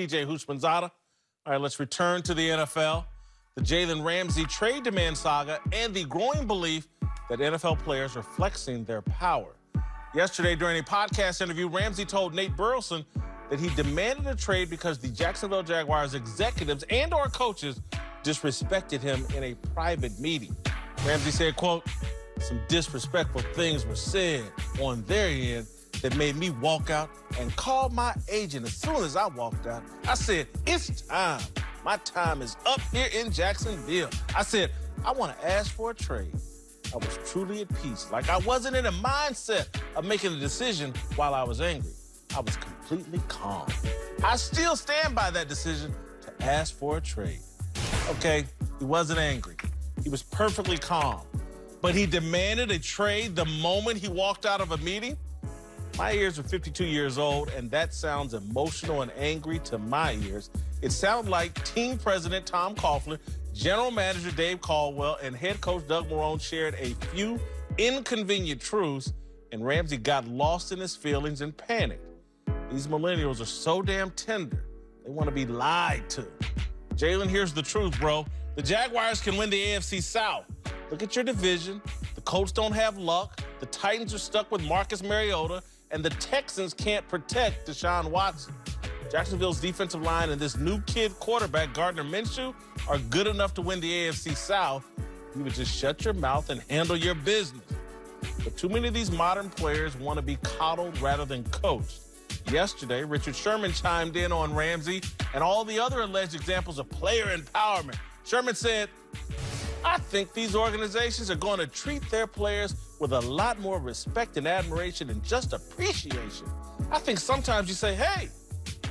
TJ Houshmandzadeh. All right, let's return to the NFL. The Jalen Ramsey trade demand saga and the growing belief that NFL players are flexing their power. Yesterday, during a podcast interview, Ramsey told Nate Burleson that he demanded a trade because the Jacksonville Jaguars executives and or coaches disrespected him in a private meeting. Ramsey said, quote, some disrespectful things were said on their end that made me walk out and call my agent as soon as I walked out. I said, it's time. My time is up here in Jacksonville. I said, I want to ask for a trade. I was truly at peace, like I wasn't in a mindset of making a decision while I was angry. I was completely calm. I still stand by that decision to ask for a trade. Okay, he wasn't angry. He was perfectly calm. But he demanded a trade the moment he walked out of a meeting? My ears are 52 years old, and that sounds emotional and angry to my ears. It sounds like team president Tom Coughlin, general manager Dave Caldwell, and head coach Doug Marrone shared a few inconvenient truths, and Ramsey got lost in his feelings and panicked. These millennials are so damn tender. They want to be lied to. Jalen, here's the truth, bro. The Jaguars can win the AFC South. Look at your division. The Colts don't have luck. The Titans are stuck with Marcus Mariota and the Texans can't protect Deshaun Watson. Jacksonville's defensive line and this new kid quarterback, Gardner Minshew, are good enough to win the AFC South. You would just shut your mouth and handle your business. But too many of these modern players want to be coddled rather than coached. Yesterday, Richard Sherman chimed in on Ramsey and all the other alleged examples of player empowerment. Sherman said, I think these organizations are going to treat their players with a lot more respect and admiration and just appreciation. I think sometimes you say, hey,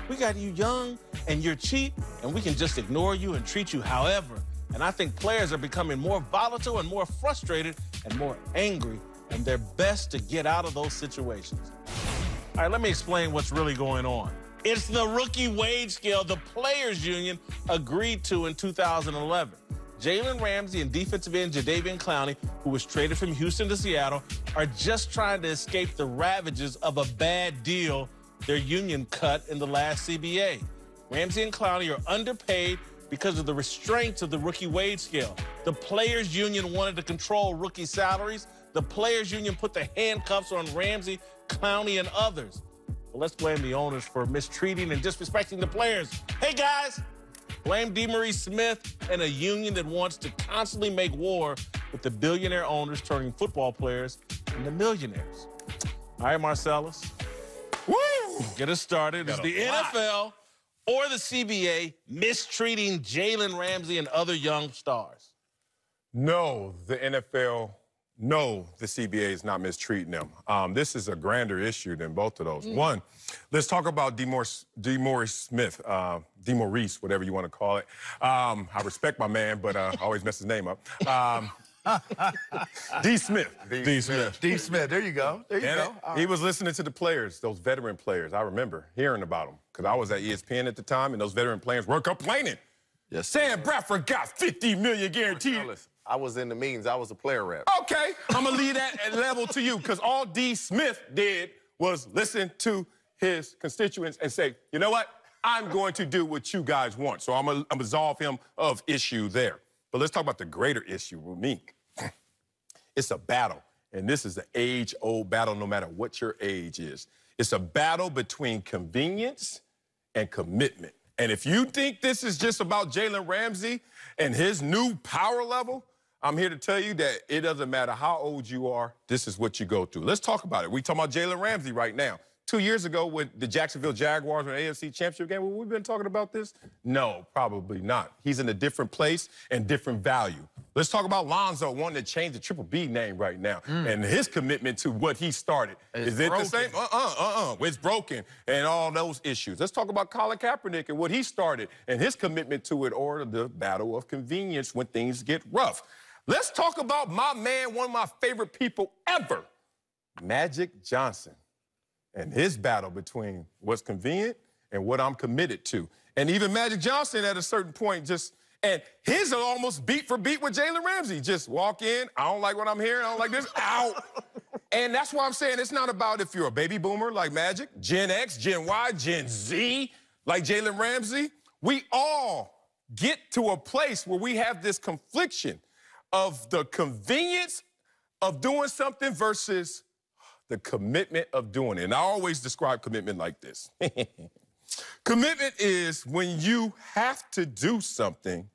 we got you young and you're cheap, and we can just ignore you and treat you however. And I think players are becoming more volatile and more frustrated and more angry, and they're best to get out of those situations. All right, let me explain what's really going on. It's the rookie wage scale the players' union agreed to in 2011. Jalen Ramsey and defensive end Jadeveon Clowney, who was traded from Houston to Seattle, are just trying to escape the ravages of a bad deal their union cut in the last CBA. Ramsey and Clowney are underpaid because of the restraints of the rookie wage scale. The players' union wanted to control rookie salaries. The players' union put the handcuffs on Ramsey, Clowney, and others. Well, let's blame the owners for mistreating and disrespecting the players. Hey, guys, Blame DeMaurice Smith and a union that wants to constantly make war with the billionaire owners turning football players into millionaires. All right, Marcellus. Woo! Get us started. Is the lot. NFL or the CBA mistreating Jalen Ramsey and other young stars? No, the NFL no, the CBA is not mistreating them. Um, this is a grander issue than both of those. Mm. One, let's talk about DeMaurice, DeMaurice Smith, uh, DeMaurice, whatever you want to call it. Um, I respect my man, but uh, I always mess his name up. Um, D. Smith. D. D. Smith. D. Smith. There you go. There you and go. Right. He was listening to the players, those veteran players. I remember hearing about them because I was at ESPN at the time, and those veteran players were complaining. Yes. Sam Bradford got 50 million guaranteed. I was in the meetings. I was a player rep. Okay, I'm gonna leave that at level to you because all D. Smith did was listen to his constituents and say, you know what? I'm going to do what you guys want. So I'm gonna absolve him of issue there. But let's talk about the greater issue with. It's a battle, and this is an age-old battle no matter what your age is. It's a battle between convenience and commitment. And if you think this is just about Jalen Ramsey and his new power level, I'm here to tell you that it doesn't matter how old you are, this is what you go through. Let's talk about it. We talking about Jalen Ramsey right now. Two years ago with the Jacksonville Jaguars in the AFC Championship game, well, we've been talking about this? No, probably not. He's in a different place and different value. Let's talk about Lonzo, wanting to change the Triple B name right now, mm. and his commitment to what he started. It's Is it broken. the same? Uh-uh, uh-uh. It's broken, and all those issues. Let's talk about Colin Kaepernick and what he started, and his commitment to it, or the battle of convenience when things get rough. Let's talk about my man, one of my favorite people ever, Magic Johnson, and his battle between what's convenient and what I'm committed to. And even Magic Johnson at a certain point just and his are almost beat for beat with Jalen Ramsey. Just walk in, I don't like what I'm hearing, I don't like this, out. and that's why I'm saying it's not about if you're a baby boomer like Magic, Gen X, Gen Y, Gen Z, like Jalen Ramsey, we all get to a place where we have this confliction of the convenience of doing something versus the commitment of doing it. And I always describe commitment like this. commitment is when you have to do something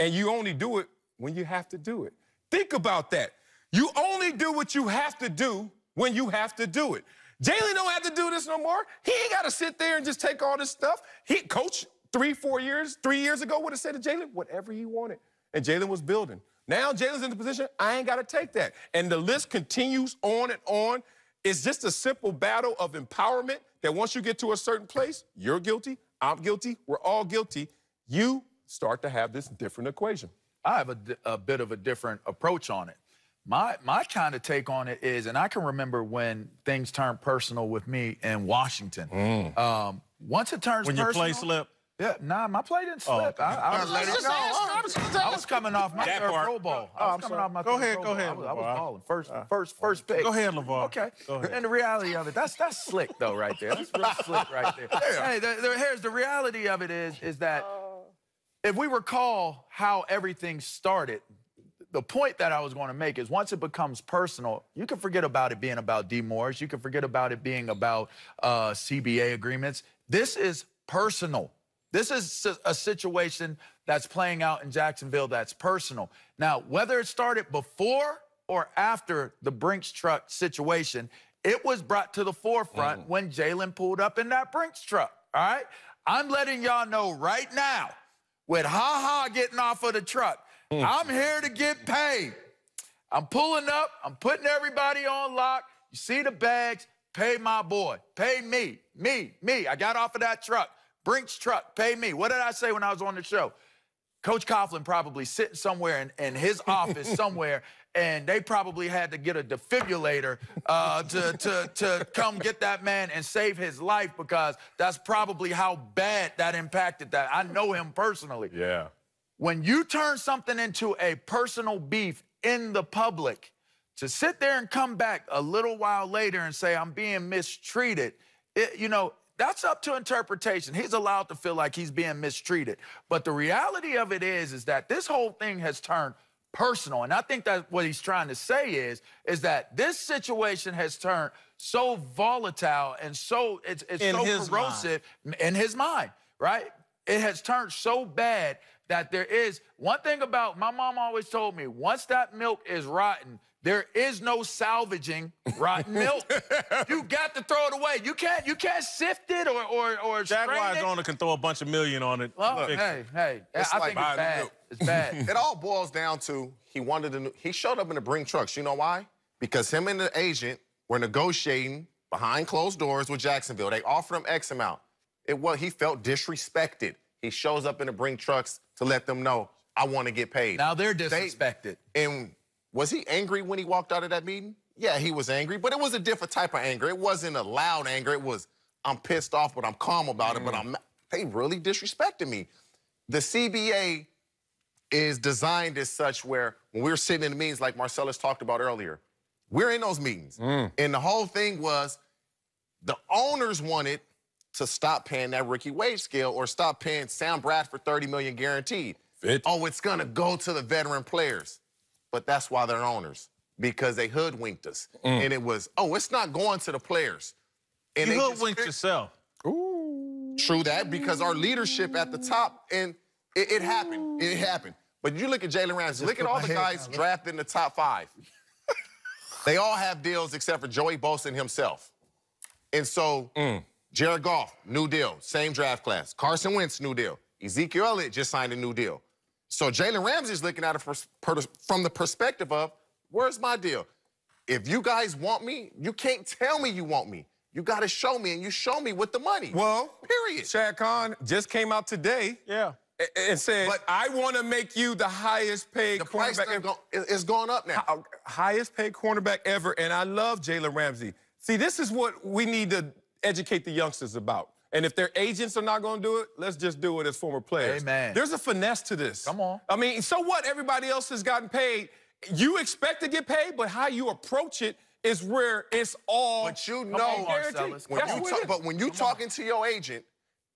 and you only do it when you have to do it. Think about that. You only do what you have to do when you have to do it. Jalen don't have to do this no more. He ain't got to sit there and just take all this stuff. He coach three, four years, three years ago would have said to Jalen whatever he wanted, and Jalen was building. Now Jalen's in the position I ain't got to take that, and the list continues on and on. It's just a simple battle of empowerment that once you get to a certain place, you're guilty, I'm guilty, we're all guilty. You start to have this different equation. I have a, a bit of a different approach on it. My my kind of take on it is, and I can remember when things turned personal with me in Washington. Mm. Um, once it turns when personal, your play slipped. Yeah, nah, my play didn't oh, slip. Oh. I, I, was, let it go. I was coming off my third Pro Bowl. I was coming off my go third ahead, Pro go ahead. I was, I was balling. First, uh, first, first pick. Go ahead, LeVar. Okay. Go ahead. And the reality of it, that's that's slick though, right there. That's real slick right there. Yeah. Hey, the, the, here's the reality of it is is that if we recall how everything started, the point that I was going to make is once it becomes personal, you can forget about it being about DeMaurice. You can forget about it being about uh, CBA agreements. This is personal. This is a situation that's playing out in Jacksonville that's personal. Now, whether it started before or after the Brinks truck situation, it was brought to the forefront mm. when Jalen pulled up in that Brinks truck. All right? I'm letting y'all know right now, with Ha Ha getting off of the truck, mm. I'm here to get paid. I'm pulling up, I'm putting everybody on lock. You see the bags, pay my boy, pay me, me, me. I got off of that truck. Brinks truck, pay me. What did I say when I was on the show? Coach Coughlin probably sitting somewhere in, in his office somewhere, and they probably had to get a defibrillator uh, to, to, to come get that man and save his life because that's probably how bad that impacted that. I know him personally. Yeah. When you turn something into a personal beef in the public, to sit there and come back a little while later and say, I'm being mistreated, it, you know, that's up to interpretation. He's allowed to feel like he's being mistreated. But the reality of it is, is that this whole thing has turned personal. And I think that what he's trying to say is, is that this situation has turned so volatile and so it's, it's so corrosive mind. in his mind, right? It has turned so bad that there is one thing about my mom always told me once that milk is rotten, there is no salvaging rotten milk. you got to throw it away. You can't you can't sift it or or or Jaguars owner can throw a bunch of million on it. Well, Look, hey, hey, it's I like think it's bad. It's bad. it all boils down to he wanted to. He showed up in the Brinks trucks. You know why? Because him and the agent were negotiating behind closed doors with Jacksonville. They offered him X amount. It was he felt disrespected. He shows up in the Brinks trucks to let them know I want to get paid. Now they're disrespected. They, and was he angry when he walked out of that meeting? Yeah, he was angry, but it was a different type of anger. It wasn't a loud anger. It was, I'm pissed off, but I'm calm about mm. it, but mm. I'm they really disrespected me. The CBA is designed as such where when we were sitting in the meetings like Marcellus talked about earlier, we're in those meetings. Mm. And the whole thing was the owners wanted to stop paying that rookie wage scale or stop paying Sam Bradford 30 million guaranteed. Fit. Oh, it's gonna go to the veteran players but that's why they're owners because they hoodwinked us. Mm. And it was, oh, it's not going to the players. And you hoodwinked yourself. Ooh. True that, because our leadership at the top, and it, it happened. It happened. But you look at Jalen Ramsey, look at all the guys drafted in the top five. they all have deals except for Joey Bosa and himself. And so, mm. Jared Goff, new deal, same draft class. Carson Wentz, new deal. Ezekiel Elliott just signed a new deal. So Jalen Ramsey's looking at it from the perspective of, where's my deal? If you guys want me, you can't tell me you want me. You got to show me, and you show me with the money. Well, period. Shad Khan just came out today. Yeah. And said, but I want to make you the highest paid the cornerback. Go, it's going up now. Highest paid cornerback ever, and I love Jalen Ramsey. See, this is what we need to educate the youngsters about. And if their agents are not going to do it, let's just do it as former players. Amen. There's a finesse to this. Come on. I mean, so what? Everybody else has gotten paid. You expect to get paid, but how you approach it is where it's all. But you know, on, when you talk, but when you talking to your agent,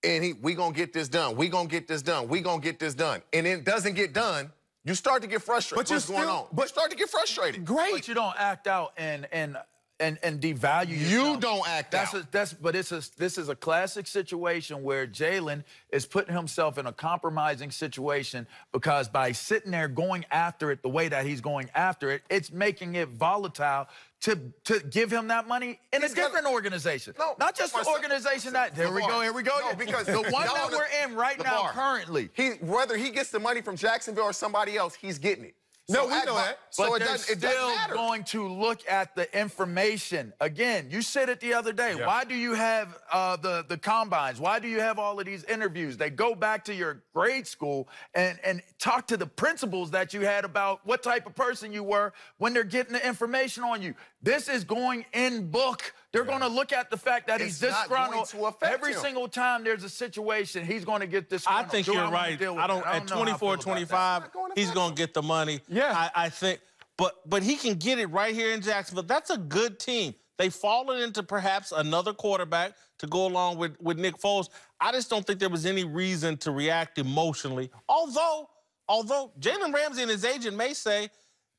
and he, we gonna get this done. We gonna get this done. We gonna get this done. And it doesn't get done. You start to get frustrated. But you're What's going on? but- you start to get frustrated. Great. But you don't act out and and and and devalue You don't act that's out. A, that's but it's a this is a classic situation where Jalen is putting himself in a compromising situation because by sitting there going after it the way that he's going after it, it's making it volatile to to give him that money in He's a different organization. No, not just the organization that there we go, here we go. No, because the one that we're in right now currently. He whether he gets the money from Jacksonville or somebody else, he's getting it. No, we act know vi- that. So but it they're doesn't, it still doesn't matter. going to look at the information again. You said it the other day. Yeah. Why do you have uh, the the combines? Why do you have all of these interviews? They go back to your grade school and and talk to the principals that you had about what type of person you were when they're getting the information on you. This is going in book. They're going to look at the fact that he's It's not going disgruntled to affect every him. single time there's a situation. He's going to get this I think So you're I'm gonna right. deal with I don't. At know how I 24, feel about that. 25, gonna he's going to get the money. Yeah. I, I think. But but he can get it right here in Jacksonville. That's a good team. They've fallen into perhaps another quarterback to go along with with Nick Foles. I just don't think there was any reason to react emotionally. Although although Jalen Ramsey and his agent may say.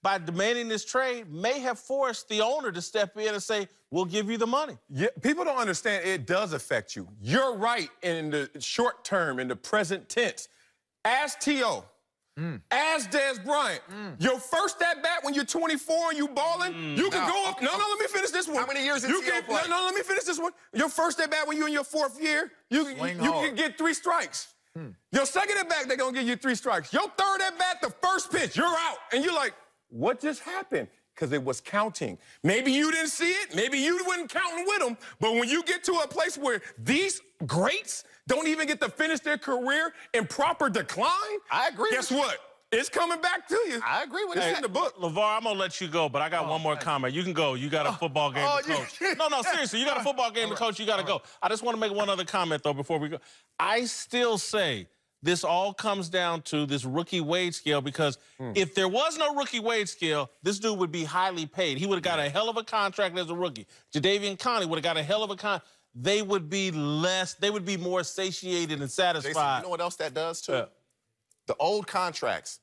By demanding this trade, may have forced the owner to step in and say, "We'll give you the money." Yeah, people don't understand it does affect you. You're right in the short term, in the present tense. As T.O., hmm. as Dez Bryant, hmm. your first at bat when you're 24 and you balling, hmm. you can Now, go up. No, no, let me finish this one. How many years did you T.O. can, play? No, no, let me finish this one. Your first at bat when you're in your fourth year, you, can- Swing you hard. can get three strikes. Your second at bat, they're gonna give you three strikes. Your third at bat, the first pitch, you're out. And you're like, what just happened? Because it was counting. Maybe you didn't see it. Maybe you wasn't counting with them. But when you get to a place where these greats don't even get to finish their career in proper decline, I agree Guess with you. what? It's coming back to you. I agree with it's that. in the book. LeVar, I'm gonna let you go, but I got oh, one more comment. You can go. You got a oh, football game oh, to you- coach. no, no, seriously, you got a football game to coach. You got to go. I just want to make one other comment though before we go. I still say this all comes down to this rookie wage scale because hmm. if there was no rookie wage scale, this dude would be highly paid. He would have got a hell of a contract as a rookie. Jadeveon Clowney would have got a hell of a con. They would be less. They would be more satiated and Jason, satisfied. you know what else that does too? Yeah. The old contracts,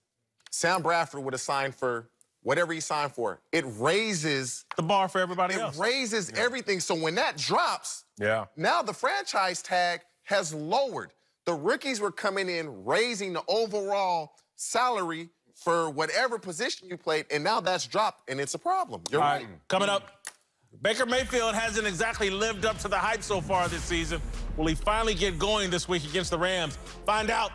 Sam Bradford would have signed for whatever he signed for. It raises the bar for everybody it else. raises everything. So when that drops, Yeah. now the franchise tag has lowered. The rookies were coming in raising the overall salary for whatever position you played, and now that's dropped, and it's a problem. You're All right. right, coming up. Baker Mayfield hasn't exactly lived up to the hype so far this season. Will he finally get going this week against the Rams? Find out.